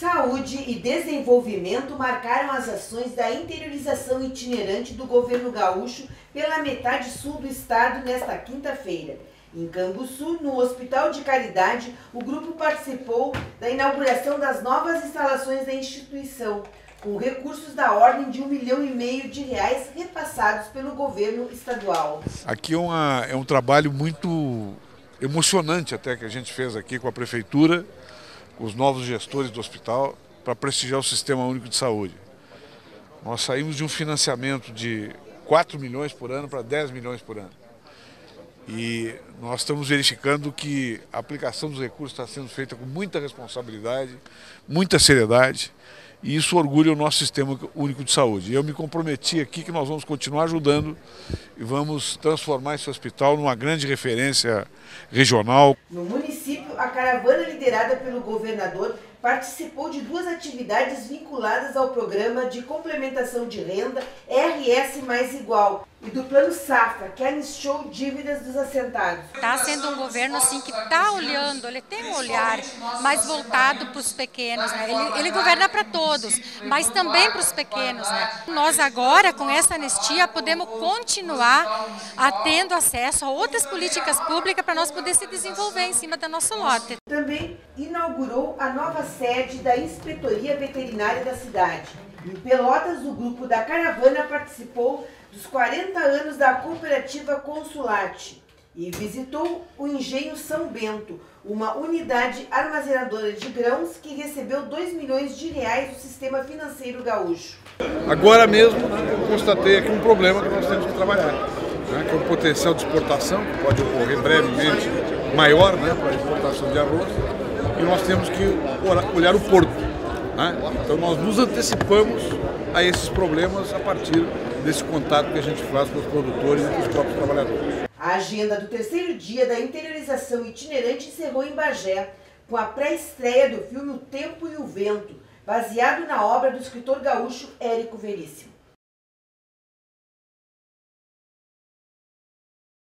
Saúde e desenvolvimento marcaram as ações da interiorização itinerante do governo gaúcho pela metade sul do estado nesta quinta-feira. Em Canguçu, no Hospital de Caridade, o grupo participou da inauguração das novas instalações da instituição, com recursos da ordem de um milhão e meio de reais repassados pelo governo estadual. Aqui é, uma, é um trabalho muito emocionante até que a gente fez aqui com a prefeitura os novos gestores do hospital para prestigiar o Sistema Único de Saúde. Nós saímos de um financiamento de 4 milhões por ano para 10 milhões por ano. E nós estamos verificando que a aplicação dos recursos está sendo feita com muita responsabilidade, muita seriedade, e isso orgulha o nosso Sistema Único de Saúde. Eu me comprometi aqui que nós vamos continuar ajudando e vamos transformar esse hospital numa grande referência regional. Caravana liderada pelo governador participou de duas atividades vinculadas ao programa de complementação de renda RS Mais Igual e do Plano Safra, que anistou dívidas dos assentados. Está sendo um governo assim que está olhando, ele tem um olhar mais voltado para os pequenos, né? ele, ele governa para todos, mas também para os pequenos. Né? Nós agora, com essa anistia, podemos continuar a tendo acesso a outras políticas públicas para nós poder se desenvolver em cima do nosso lote. Também inaugurou a nova sede da Inspetoria Veterinária da cidade. Em Pelotas, o grupo da caravana participou dos 40 anos da cooperativa Consulate e visitou o Engenho São Bento, uma unidade armazenadora de grãos que recebeu 2 milhões de reais do sistema financeiro gaúcho. Agora mesmo eu constatei aqui um problema que nós temos que trabalhar, né, que é o potencial de exportação, que pode ocorrer brevemente maior né, para a exportação de arroz, e nós temos que olhar o porto. Né? Então nós nos antecipamos a esses problemas a partir desse contato que a gente faz com os produtores e com os próprios trabalhadores. A agenda do terceiro dia da interiorização itinerante encerrou em Bagé, com a pré-estreia do filme O Tempo e o Vento, baseado na obra do escritor gaúcho Érico Veríssimo.